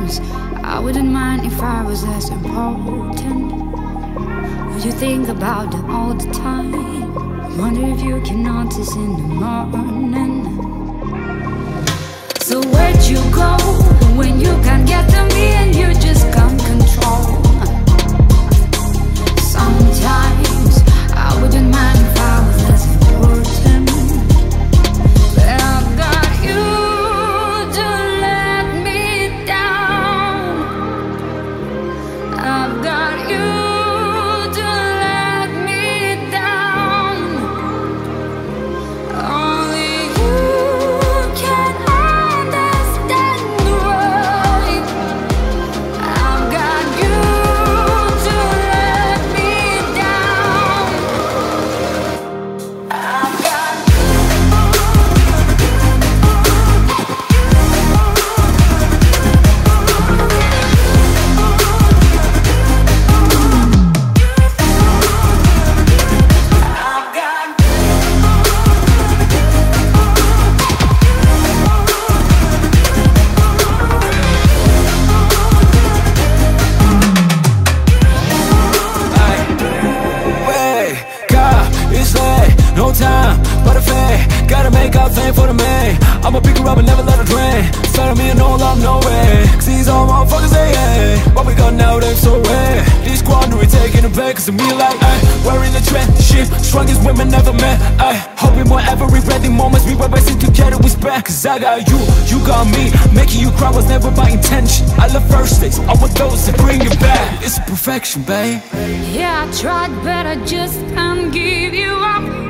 I wouldn't mind if I was less important. Would you think about them all the time? Wonder if you can notice in the morning. So where'd you go when you can't get to but a fade Gotta make out thing for the main I'ma pick her up and never let her drain Start me and no love, no way. Cause these all motherfuckers, they eh, hate What we got now, they so rare? These quandary taking it back Cause of me like, eh. ay Wearing the trend, shit Strongest women never met, ay Hoping more every ready moments We racing together, we spread. Cause I got you, you got me. Making you cry was never my intention. I love first dates, I want those to bring you back. It's perfection, babe. Yeah, I tried, but I just can't give you up.